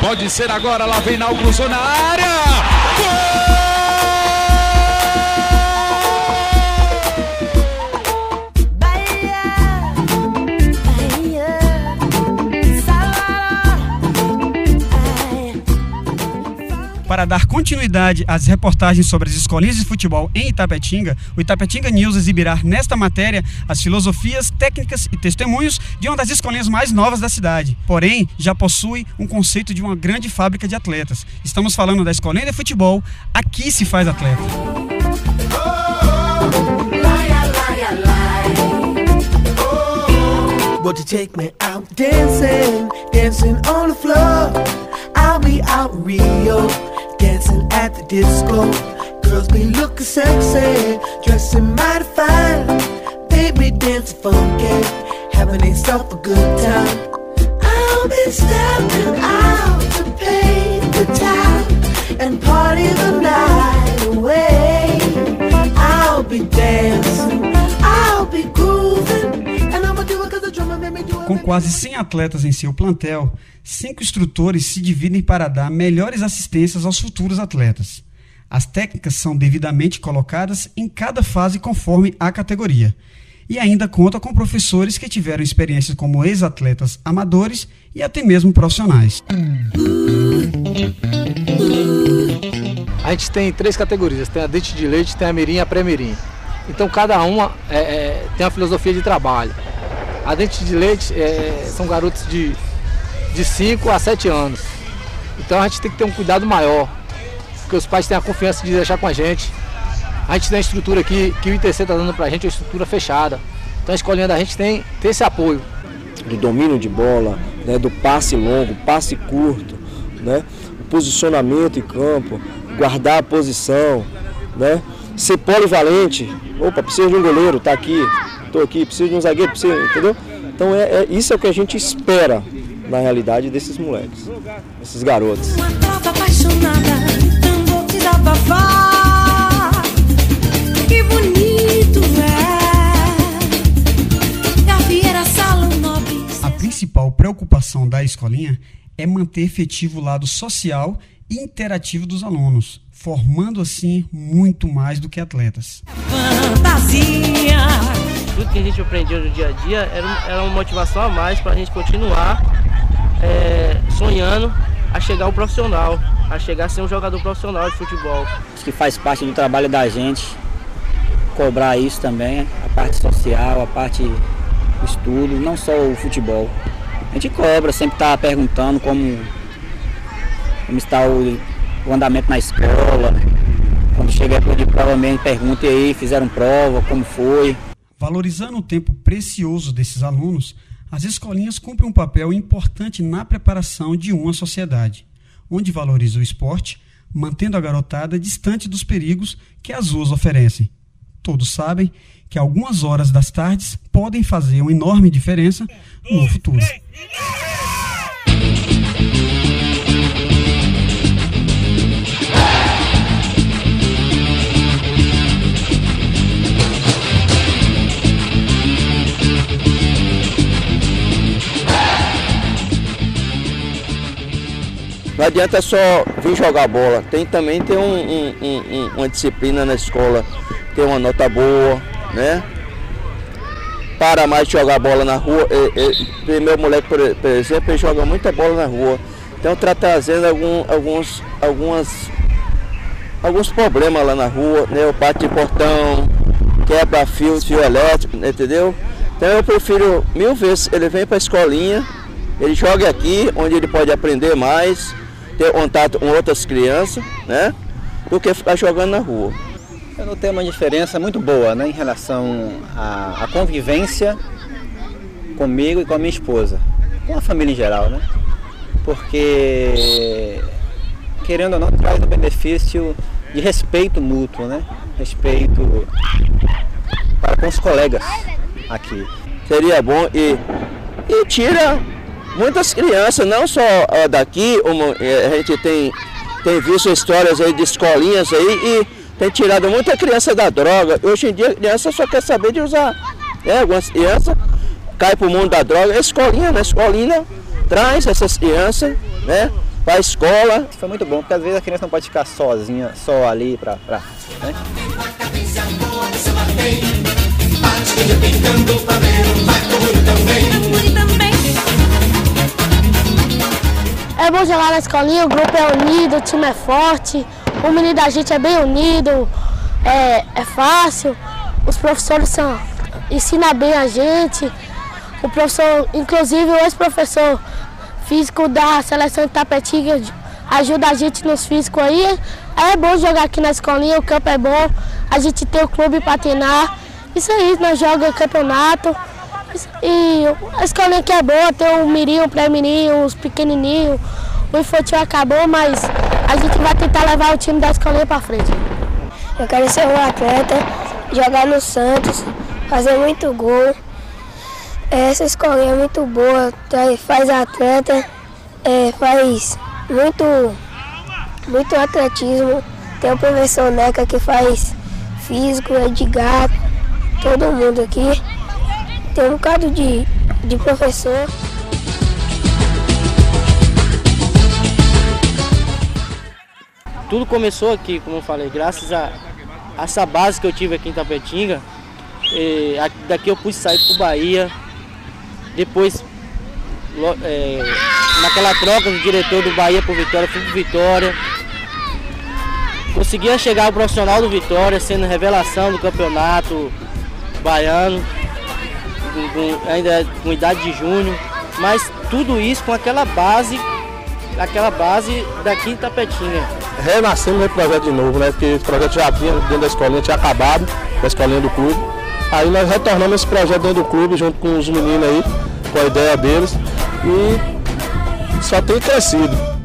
Pode ser agora, lá vem cruzou na área. Gol! Para dar continuidade às reportagens sobre as escolinhas de futebol em Itapetinga, o Itapetinga News exibirá nesta matéria as filosofias, técnicas e testemunhos de uma das escolinhas mais novas da cidade. Porém, já possui um conceito de uma grande fábrica de atletas. Estamos falando da escolinha de futebol, aqui se faz atleta. Would you take me out dancing, dancing on the floor? I'll be out dancing at the disco. Girls be looking sexy, dressing mighty fine. Baby dance funky, having themselves a good time. I'll be stepping Com quase 100 atletas em seu plantel, cinco instrutores se dividem para dar melhores assistências aos futuros atletas. As técnicas são devidamente colocadas em cada fase conforme a categoria. E ainda conta com professores que tiveram experiências como ex-atletas amadores e até mesmo profissionais. A gente tem três categorias: tem a dente de leite, tem a mirim e a pré-mirim. Então cada uma é, é, tem a filosofia de trabalho. A dente de leite é, são garotos de, de 5 a 7 anos. Então a gente tem que ter um cuidado maior, porque os pais têm a confiança de deixar com a gente. A gente tem a estrutura aqui que o ITC está dando para a gente, uma estrutura fechada. Então a escolinha da gente tem, tem esse apoio. Do domínio de bola, né, do passe longo, passe curto, né, o posicionamento em campo, guardar a posição, né, ser polivalente. Opa, precisa de um goleiro, tá aqui, tô aqui, preciso de um zagueiro, preciso, entendeu? Então é, é, isso é o que a gente espera na realidade desses moleques, desses garotos. Uma apaixonada, vou Que bonito é. A principal preocupação da escolinha é manter efetivo o lado social e interativo dos alunos, formando assim muito mais do que atletas. Fantasia que a gente aprendia no dia a dia era, era uma motivação a mais para a gente continuar é, sonhando a chegar ao profissional, a chegar a ser um jogador profissional de futebol. Acho que faz parte do trabalho da gente cobrar isso também, a parte social, a parte do estudo, não só o futebol. A gente cobra, sempre está perguntando como, como está o, o andamento na escola. Quando chega a de prova mesmo, pergunta aí, fizeram prova, como foi. Valorizando o tempo precioso desses alunos, as escolinhas cumprem um papel importante na preparação de uma sociedade, onde valoriza o esporte, mantendo a garotada distante dos perigos que as ruas oferecem. Todos sabem que algumas horas das tardes podem fazer uma enorme diferença no futuro. Adianta só vir jogar bola, tem também tem um, um, um, uma disciplina na escola, tem uma nota boa, né? Para mais jogar bola na rua. E, e, meu moleque, por, por, exemplo, ele joga muita bola na rua. Então está trazendo algum, alguns, algumas, alguns problemas lá na rua, né? O bate de portão, quebra fio, fio elétrico, entendeu? Então eu prefiro mil vezes ele vem para a escolinha, ele joga aqui, onde ele pode aprender mais, ter contato com outras crianças, né? Do que ficar jogando na rua. Eu notei uma diferença muito boa né, em relação à, à convivência comigo e com a minha esposa, com a família em geral, né? Porque querendo ou não traz um benefício de respeito mútuo, né? Respeito para com os colegas aqui. Seria bom e, e tira muitas crianças, não só uh, daqui, uma, eh, a gente tem, tem visto histórias aí de escolinhas aí e tem tirado muita criança da droga. Hoje em dia a criança só quer saber de usar. Né? Algumas crianças caem para o mundo da droga. A escolinha, né? A escolinha traz essas crianças, né? para a escola. Foi muito bom, porque às vezes a criança não pode ficar sozinha, só ali para. Pra, né? É bom jogar na escolinha, o grupo é unido, o time é forte, o menino da gente é bem unido, é, é fácil, os professores são, ensinam bem a gente, o professor, inclusive o ex-professor físico da seleção de Tapetinga ajuda a gente nos físicos aí. É bom jogar aqui na escolinha, o campo é bom, a gente tem o clube para treinar. Isso aí, nós jogamos campeonato. E a escolinha aqui é boa, tem o mirim, o pré-mirim, os pequenininhos. O infantil acabou, mas a gente vai tentar levar o time da escolinha para frente. Eu quero ser um atleta, jogar no Santos, fazer muito gol. Essa escolinha é muito boa, faz atleta, é, faz muito, muito atletismo. Tem o professor Neca que faz físico, Edgar, todo mundo aqui. Tem um bocado de, de professor. Tudo começou aqui, como eu falei, graças a, a essa base que eu tive aqui em Tapetinga. E, daqui eu pude sair para Bahia. Depois, é, naquela troca do diretor do Bahia para Vitória, fui para Vitória. Conseguia chegar ao profissional do Vitória, sendo revelação do campeonato baiano, com, ainda com idade de junho, mas tudo isso com aquela base, aquela base daqui em Tapetinha. Renascemos no projeto de novo, né? Porque o projeto já vinha dentro da escolinha, tinha acabado com a escolinha do clube. Aí nós retornamos esse projeto dentro do clube, junto com os meninos aí, com a ideia deles. E só tem crescido.